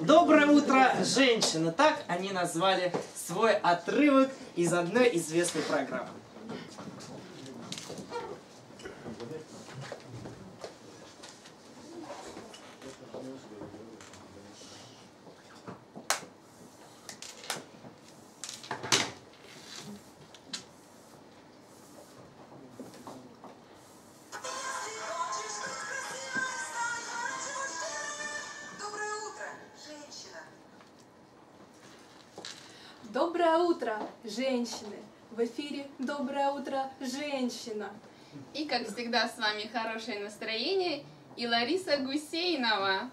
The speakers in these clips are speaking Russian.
Доброе утро, женщина. Так они назвали свой отрывок из одной известной программы. Доброе утро, женщины! В эфире «Доброе утро, женщина». И, как всегда, с вами хорошее настроение и Лариса Гусейнова.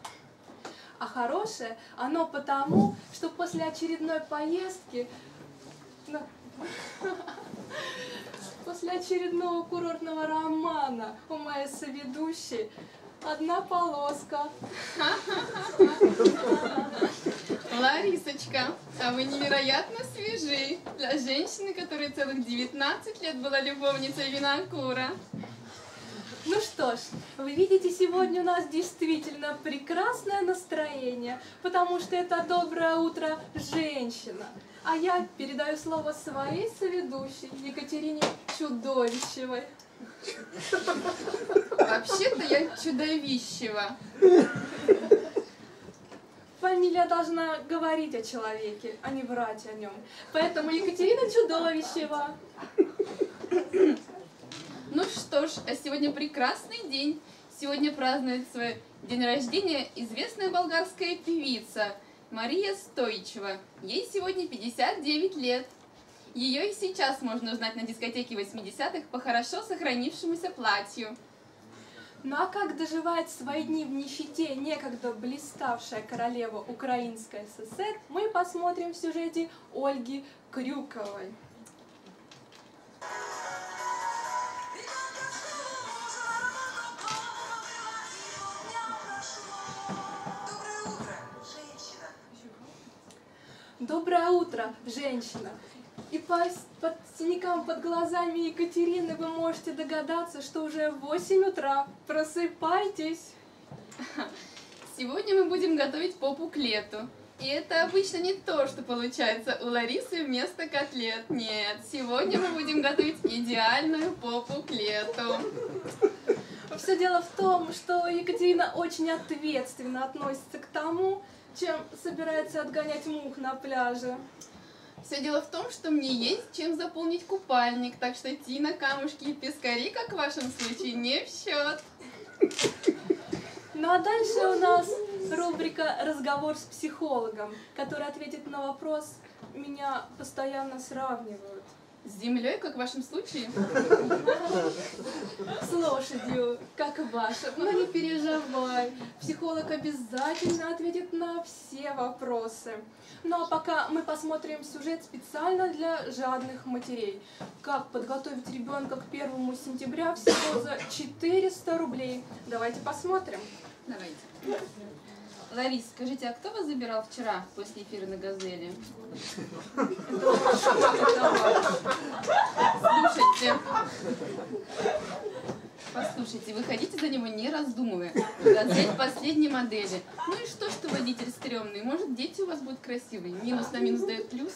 А хорошее оно потому, что после очередной поездки, на- после очередного курортного романа у моей соведущей одна полоска. Ларисочка, а вы невероятно свежи для женщины, которая целых 19 лет была любовницей Винокура. Ну что ж, вы видите, сегодня у нас действительно прекрасное настроение, потому что это доброе утро женщина. А я передаю слово своей соведущей Екатерине Чудовищевой. Вообще-то я чудовищева. Фамилия должна говорить о человеке, а не врать о нем. Поэтому Екатерина Чудовищева. Ну что ж, а сегодня прекрасный день. Сегодня празднует свой день рождения известная болгарская певица Мария Стойчева. Ей сегодня 59 лет. Ее и сейчас можно узнать на дискотеке 80-х по хорошо сохранившемуся платью. Ну а как доживает свои дни в нищете некогда блиставшая королева Украинской ССР, мы посмотрим в сюжете Ольги Крюковой. Доброе утро, женщина. И по, под синякам под глазами Екатерины вы можете догадаться, что уже 8 утра. Просыпайтесь! Сегодня мы будем готовить попу к лету. И это обычно не то, что получается у Ларисы вместо котлет. Нет, сегодня мы будем готовить идеальную попу к лету. Все дело в том, что Екатерина очень ответственно относится к тому, чем собирается отгонять мух на пляже. Все дело в том, что мне есть чем заполнить купальник, так что тина, камушки и пескари, как в вашем случае, не в счет. Ну а дальше у нас рубрика «Разговор с психологом», который ответит на вопрос «Меня постоянно сравнивают». С землей, как в вашем случае. С лошадью, как и ваша. Но не переживай, психолог обязательно ответит на все вопросы. Ну а пока мы посмотрим сюжет специально для жадных матерей. Как подготовить ребенка к первому сентября всего за 400 рублей. Давайте посмотрим. Давайте. Ларис, скажите, а кто вас забирал вчера после эфира на «Газели»? Слушайте. Послушайте, выходите за него не раздумывая. «Газель» последней модели. Ну и что, что водитель стрёмный? Может, дети у вас будут красивые? Минус на минус дает плюс?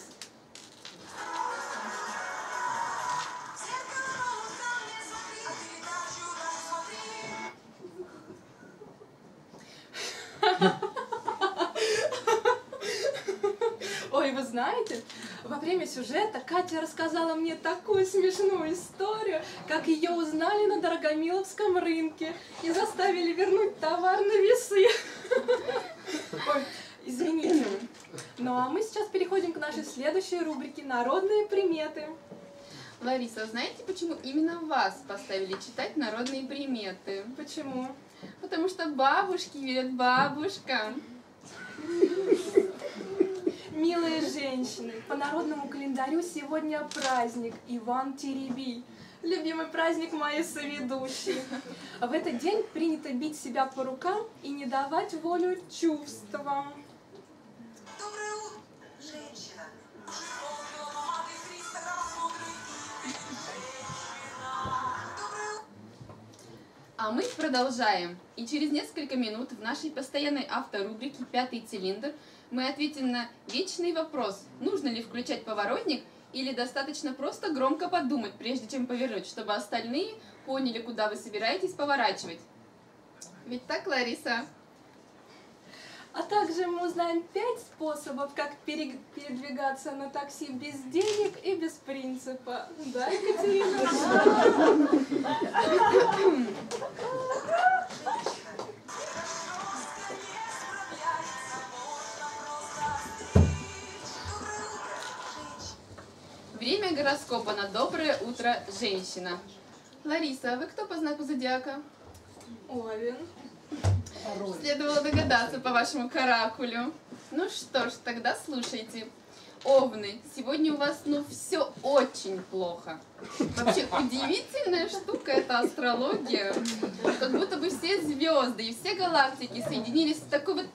Ой, вы знаете, во время сюжета Катя рассказала мне такую смешную историю, как ее узнали на Дорогомиловском рынке и заставили вернуть товар на весы. Ой, извините. Ну а мы сейчас переходим к нашей следующей рубрике «Народные приметы». Лариса, знаете, почему именно вас поставили читать народные приметы? Почему? Потому что бабушки верят бабушкам. Милые женщины, по народному календарю сегодня праздник Иван Теребий. Любимый праздник моей соведущей. В этот день принято бить себя по рукам и не давать волю чувствам. Доброе утро, женщина. Доброе А мы продолжаем. И через несколько минут в нашей постоянной авторубрике «Пятый цилиндр» мы ответим на вечный вопрос, нужно ли включать поворотник или достаточно просто громко подумать, прежде чем повернуть, чтобы остальные поняли, куда вы собираетесь поворачивать. Ведь так, Лариса? А также мы узнаем пять способов, как пере- передвигаться на такси без денег и без принципа. Да, Екатерина? Время гороскопа на доброе утро, женщина. Лариса, а вы кто по знаку зодиака? Овен. Следовало догадаться по вашему каракулю. Ну что ж, тогда слушайте. Овны, сегодня у вас, ну, все очень плохо. Вообще, удивительная штука эта астрология. Как будто бы все звезды и все галактики соединились в такой вот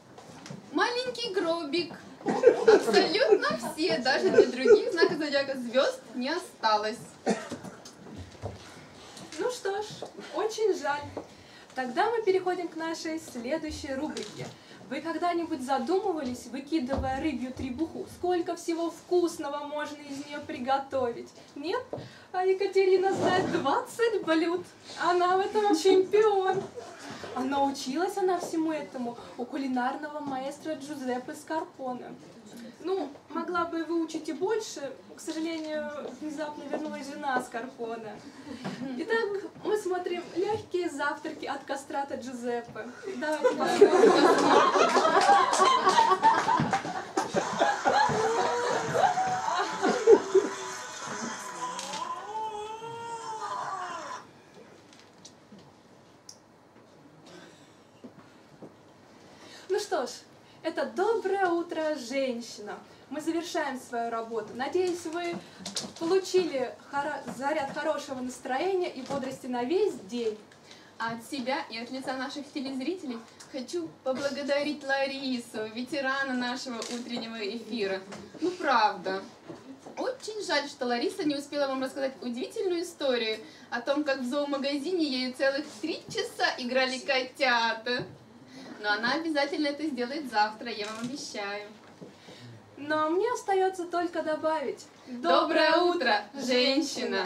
маленький гробик. Абсолютно все, даже для других знаков зодиака звезд не осталось. Ну что ж, очень жаль. Тогда мы переходим к нашей следующей рубрике. Вы когда-нибудь задумывались, выкидывая рыбью требуху, сколько всего вкусного можно из нее приготовить? Нет? А Екатерина знает 20 блюд. Она в этом чемпион. А научилась она всему этому у кулинарного маэстро Джузеппе Скарпоне. Ну, могла бы выучить и больше. К сожалению, внезапно вернулась жена Скарпоне. Итак, мы смотрим легкие завтраки от кастрата Джузеппе. Давайте посмотрим. Это доброе утро, женщина. Мы завершаем свою работу. Надеюсь, вы получили хоро- заряд хорошего настроения и бодрости на весь день. А от себя и от лица наших телезрителей хочу поблагодарить Ларису, ветерана нашего утреннего эфира. Ну, правда. Очень жаль, что Лариса не успела вам рассказать удивительную историю о том, как в зоомагазине ею целых три часа играли котята. Но она обязательно это сделает завтра, я вам обещаю. Но мне остается только добавить. Доброе утро, женщина!